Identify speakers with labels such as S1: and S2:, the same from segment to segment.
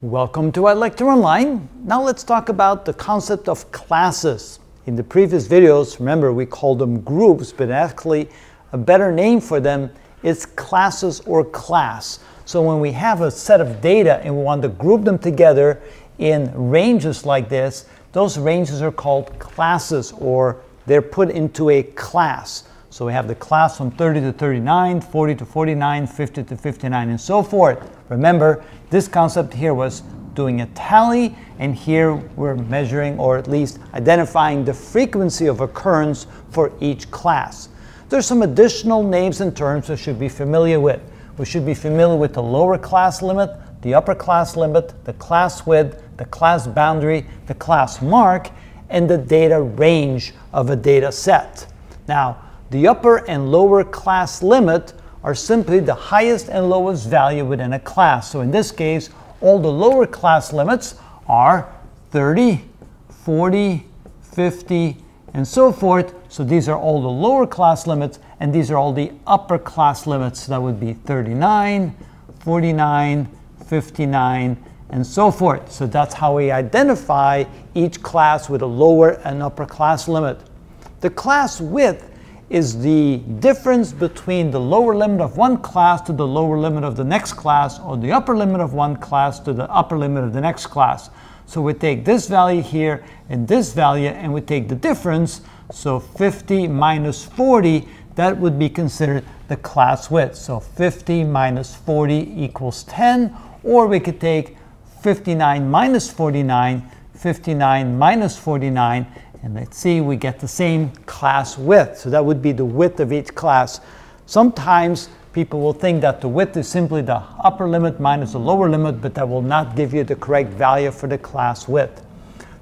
S1: Welcome to iLecture Online. Now let's talk about the concept of classes. In the previous videos, remember we called them groups, but actually a better name for them is classes or class. So when we have a set of data and we want to group them together in ranges like this, those ranges are called classes or they're put into a class. So we have the class from 30 to 39, 40 to 49, 50 to 59, and so forth. Remember, this concept here was doing a tally, and here we're measuring or at least identifying the frequency of occurrence for each class. There's some additional names and terms we should be familiar with. We should be familiar with the lower class limit, the upper class limit, the class width, the class boundary, the class mark, and the data range of a data set. Now, the upper and lower class limit are simply the highest and lowest value within a class. So in this case, all the lower class limits are 30, 40, 50, and so forth. So these are all the lower class limits, and these are all the upper class limits. So That would be 39, 49, 59, and so forth. So that's how we identify each class with a lower and upper class limit. The class width is the difference between the lower limit of one class to the lower limit of the next class or the upper limit of one class to the upper limit of the next class. So we take this value here and this value and we take the difference. So 50 minus 40, that would be considered the class width. So 50 minus 40 equals 10, or we could take 59 minus 49, 59 minus 49, and let's see, we get the same class width. So that would be the width of each class. Sometimes people will think that the width is simply the upper limit minus the lower limit, but that will not give you the correct value for the class width.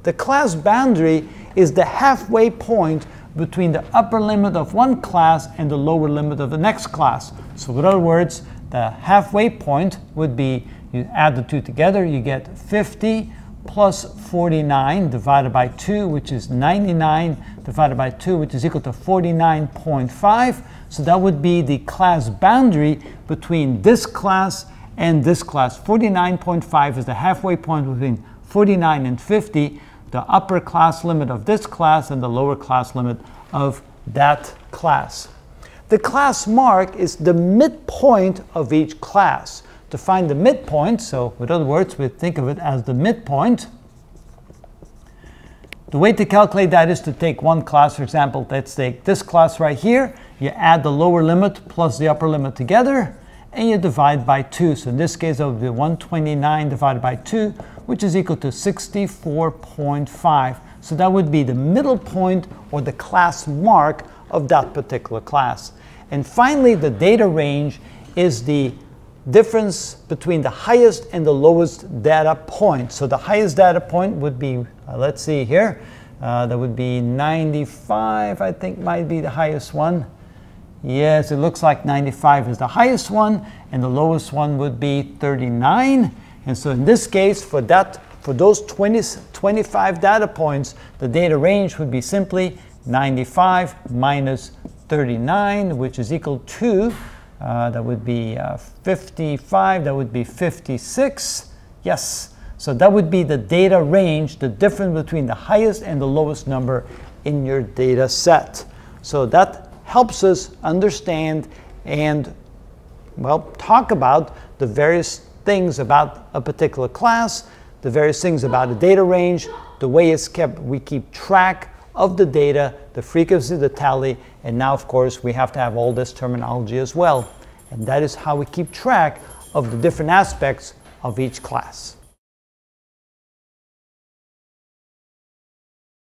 S1: The class boundary is the halfway point between the upper limit of one class and the lower limit of the next class. So in other words, the halfway point would be, you add the two together, you get 50 plus 49 divided by 2, which is 99 divided by 2, which is equal to 49.5. So that would be the class boundary between this class and this class. 49.5 is the halfway point between 49 and 50, the upper class limit of this class and the lower class limit of that class. The class mark is the midpoint of each class to find the midpoint, so with other words, we think of it as the midpoint. The way to calculate that is to take one class, for example, let's take this class right here, you add the lower limit plus the upper limit together, and you divide by 2. So in this case, that would be 129 divided by 2, which is equal to 64.5. So that would be the middle point or the class mark of that particular class. And finally, the data range is the difference between the highest and the lowest data point. So the highest data point would be, uh, let's see here, uh, that would be 95, I think might be the highest one. Yes, it looks like 95 is the highest one, and the lowest one would be 39. And so in this case, for that, for those 20, 25 data points, the data range would be simply 95 minus 39, which is equal to uh, that would be uh, 55, that would be 56. Yes, so that would be the data range, the difference between the highest and the lowest number in your data set. So that helps us understand and, well, talk about the various things about a particular class, the various things about a data range, the way it's kept, we keep track of the data, the frequency, the tally, and now of course we have to have all this terminology as well. And that is how we keep track of the different aspects of each class.